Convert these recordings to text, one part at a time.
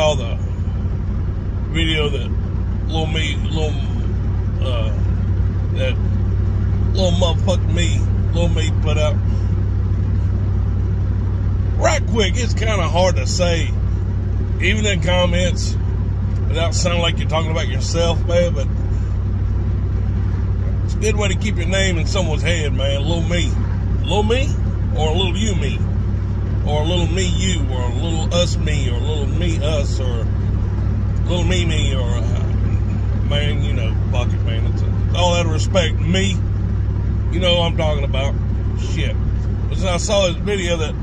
saw the video that little me, little, uh, that little motherfucker me, little me put up. Right quick, it's kind of hard to say, even in comments, without sounding like you're talking about yourself, man, but it's a good way to keep your name in someone's head, man. Little me. Little me? Or a little you me? Or a little me you? Or a little us me? Or a little me us? Or little me me? Or, uh, man, you know, fuck it, man. It's a, all of respect. Me, you know I'm talking about. Shit. But I saw this video that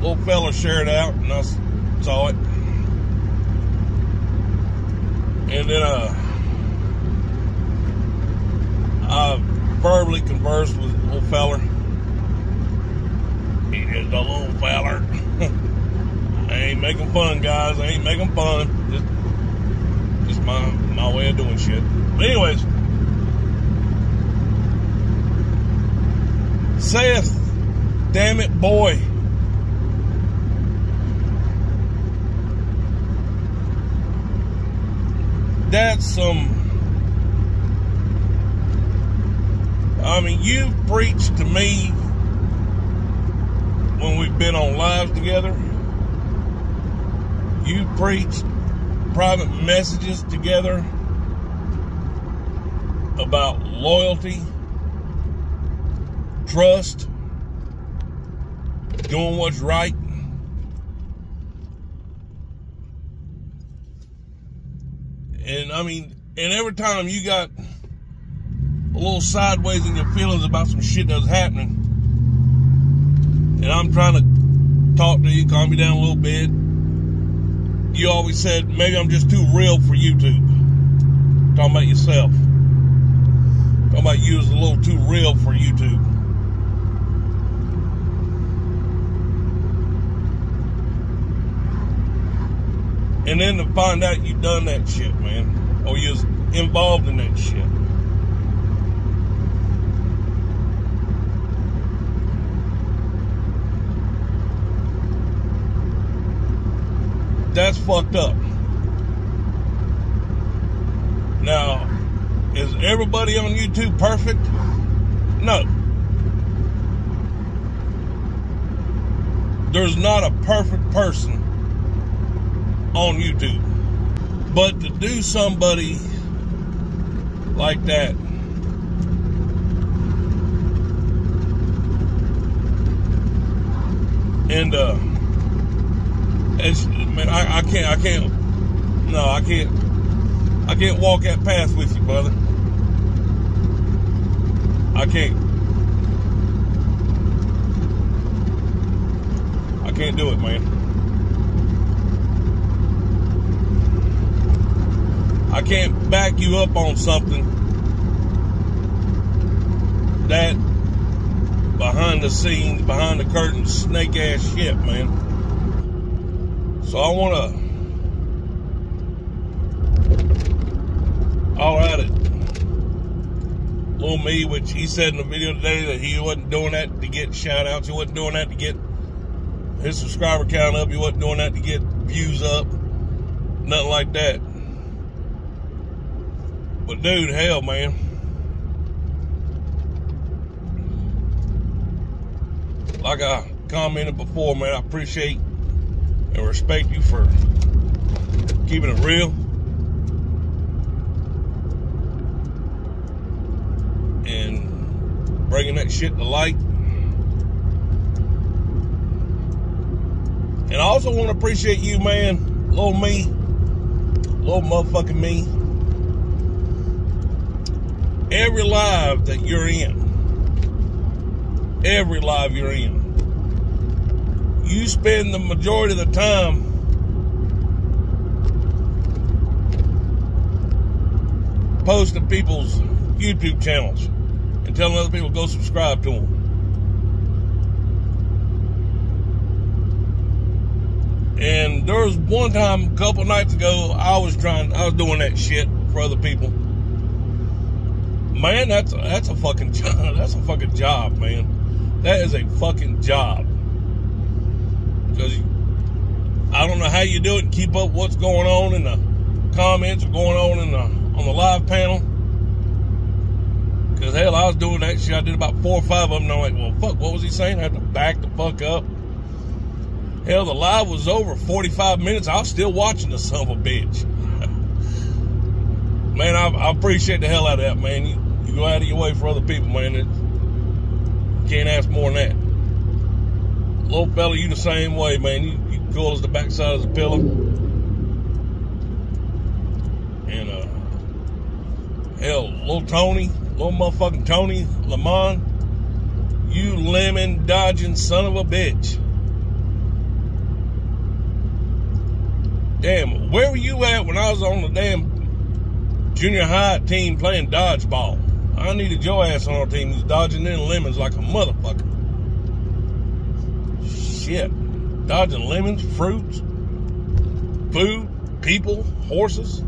little fella shared out, and I saw it. And then uh, I verbally conversed with a little He a little feller. I ain't making fun, guys. I ain't making fun. Just, just my my way of doing shit. But anyways, saith, damn it, boy. That's some. I mean, you preached to me we've been on lives together. You preached private messages together about loyalty, trust, doing what's right. And I mean, and every time you got a little sideways in your feelings about some shit that's happening, and I'm trying to talk to you, calm you down a little bit, you always said, maybe I'm just too real for YouTube. Talking about yourself. Talking about you as a little too real for YouTube. And then to find out you done that shit, man. Or you was involved in that shit. That's fucked up. Now, is everybody on YouTube perfect? No. There's not a perfect person on YouTube. But to do somebody like that, and uh, it's man, I, I can't, I can't, no, I can't, I can't walk that path with you, brother. I can't. I can't do it, man. I can't back you up on something that behind the scenes, behind the curtain, snake ass shit, man. So I want to, all at it. Little me, which he said in the video today that he wasn't doing that to get shout outs. He wasn't doing that to get his subscriber count up. He wasn't doing that to get views up. Nothing like that. But dude, hell, man. Like I commented before, man, I appreciate and respect you for keeping it real. And bringing that shit to light. And I also want to appreciate you, man. Little me. Little motherfucking me every live that you're in, every live you're in, you spend the majority of the time posting people's YouTube channels and telling other people go subscribe to them. And there was one time a couple nights ago, I was trying, I was doing that shit for other people man, that's a, that's a fucking job. That's a fucking job, man. That is a fucking job. Because I don't know how you do it and keep up what's going on in the comments or going on in the on the live panel. Because hell, I was doing that shit. I did about four or five of them. And I'm like, well, fuck, what was he saying? I had to back the fuck up. Hell, the live was over 45 minutes. I was still watching the son of a bitch. man, I, I, appreciate the hell out of that, man. You, you, go out of your way for other people, man. It, can't ask more than that. Little fella, you the same way, man. You, you cool as the backside of the pillow. And, uh, hell, little Tony, little motherfucking Tony Lamont, you lemon dodging son of a bitch. Damn, where were you at when I was on the damn junior high team playing dodgeball? I needed your ass on our team who's dodging in lemons like a motherfucker. Shit. Dodging lemons, fruits, food, people, horses,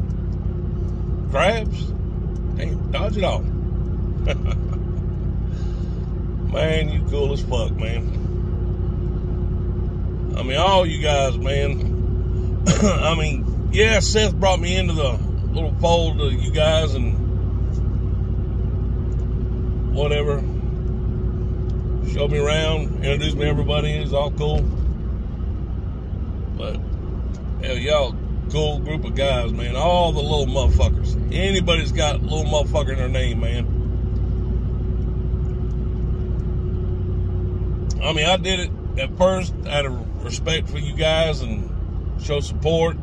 crabs. Damn, dodge it all. man, you cool as fuck, man. I mean, all you guys, man I mean, yeah, Seth brought me into the little fold of you guys and whatever. Showed me around, introduced me to everybody. It's all cool. But, hell, y'all cool group of guys, man. All the little motherfuckers. Anybody's got little motherfucker in their name, man. I mean, I did it at first out of respect for you guys and show support.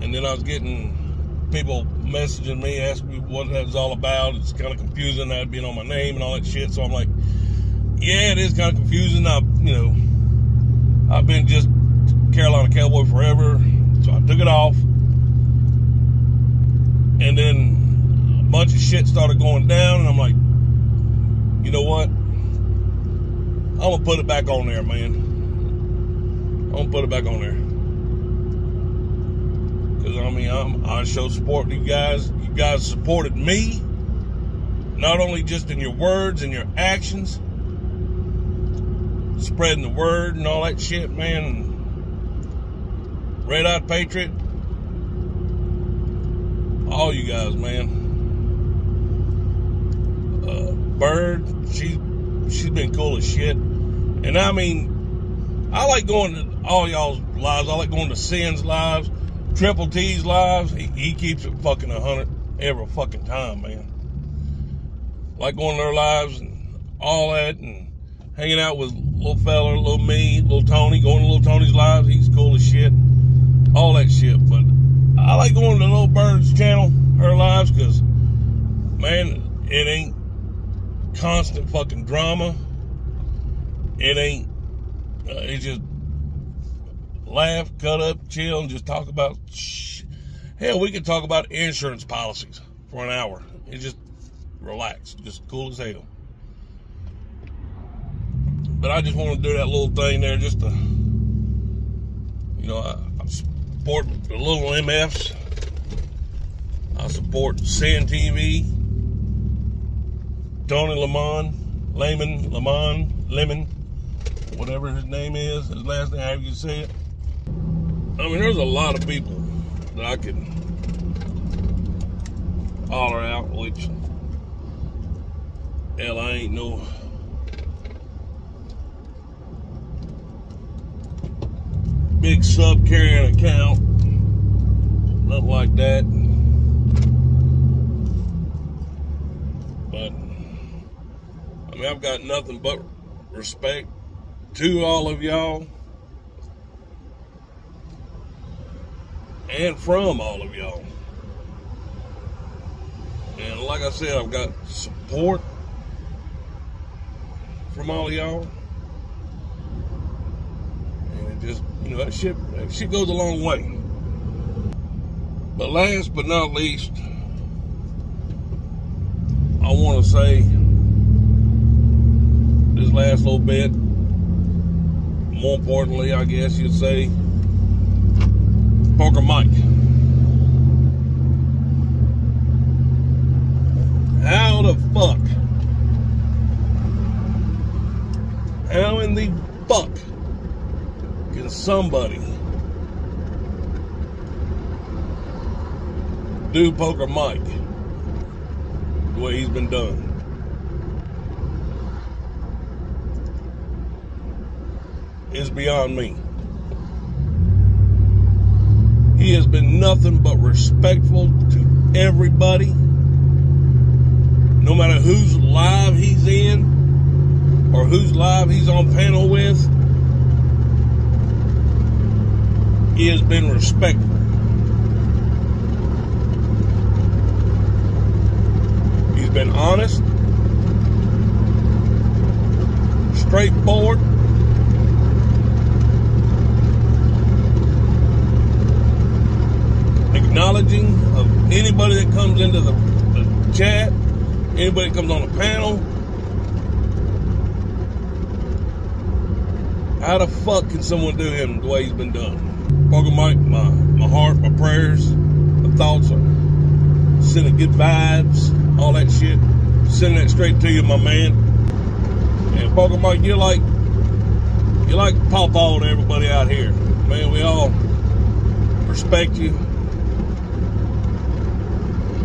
And then I was getting people messaging me, asking me what that was all about. It's kind of confusing that being on my name and all that shit. So I'm like, yeah, it is kind of confusing. I, you know, I've been just Carolina Cowboy forever. So I took it off. And then a bunch of shit started going down. And I'm like, you know what? I'm to put it back on there, man. I'm gonna put it back on there. Cause I mean, I'm, I show support to you guys. You guys supported me, not only just in your words and your actions, spreading the word and all that shit, man. Red Eyed Patriot, all you guys, man. Uh, Bird, she she's been cool as shit, and I mean, I like going to all y'all's lives. I like going to Sin's lives, Triple T's lives. He, he keeps it fucking a hundred every fucking time, man. Like going to their lives and all that and hanging out with little fella, little me, little Tony, going to little Tony's lives. He's cool as shit. All that shit. But I like going to Little Bird's channel, her lives, because, man, it ain't constant fucking drama. It ain't, uh, it's just laugh, cut up, chill, and just talk about. Hell, we could talk about insurance policies for an hour and just relax, just cool as hell. But I just want to do that little thing there just to, you know, I, I support the little MFs. I support Sin TV, Tony Lamont, Layman, Lamont, Lemon, whatever his name is, his last name, however you say it. I mean, there's a lot of people that I can holler out, which, hell, I ain't no big sub carrying account, nothing like that. But, I mean, I've got nothing but respect to all of y'all. and from all of y'all. And like I said, I've got support from all of y'all just, you know, that shit, that shit goes a long way. But last but not least, I want to say this last little bit, more importantly, I guess you'd say, Poker Mike. How the fuck? How in the fuck somebody do Poker Mike the way he's been done. Is beyond me. He has been nothing but respectful to everybody, no matter whose live he's in or whose live he's on panel with. He has been respectful. He's been honest, straightforward. acknowledging of anybody that comes into the, the chat, anybody that comes on the panel. How the fuck can someone do him the way he's been done? Poker Mike, my, my heart, my prayers, my thoughts are sending good vibes, all that shit. Sending that straight to you, my man. And Poker Mike, you're like, you're like Pawpaw to everybody out here. Man, we all respect you,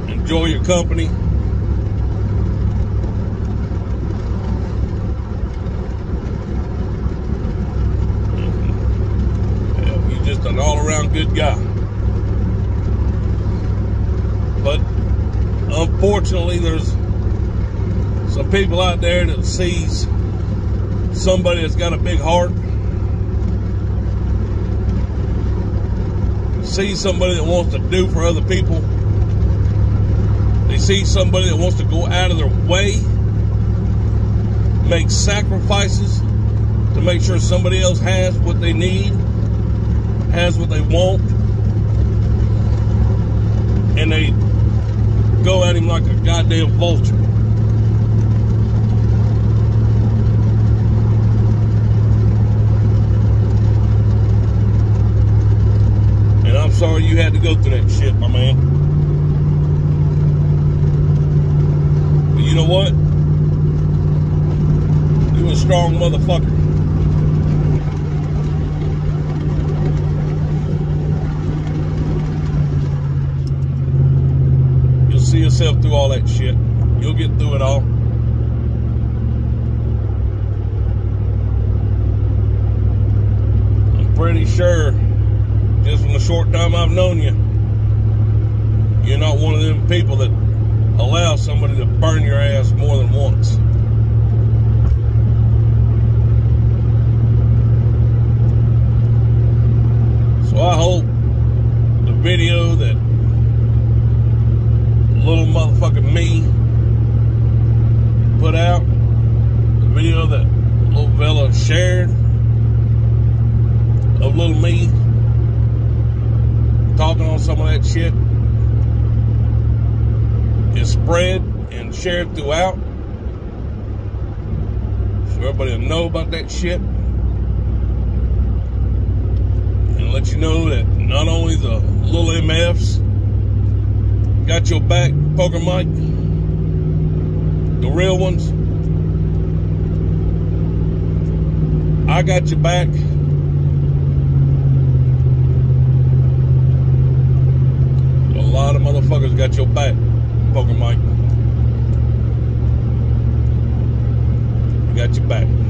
enjoy your company. Yeah, you're just an all-around good guy. But unfortunately, there's some people out there that sees somebody that's got a big heart, sees somebody that wants to do for other people they see somebody that wants to go out of their way, make sacrifices to make sure somebody else has what they need, has what they want, and they go at him like a goddamn vulture. And I'm sorry you had to go through that shit, my man. But you know what? You a strong motherfucker. You'll see yourself through all that shit. You'll get through it all. I'm pretty sure, just from the short time I've known you, you're not one of them people that allow somebody to burn your ass more than once. So I hope the video that little motherfucking me put out, the video that little fella shared of little me talking on some of that shit is spread and shared throughout. So everybody will know about that shit. And let you know that not only the little MFs Got your back, poker Mike. The real ones. I got your back. A lot of motherfuckers got your back, poker Mike. got your back.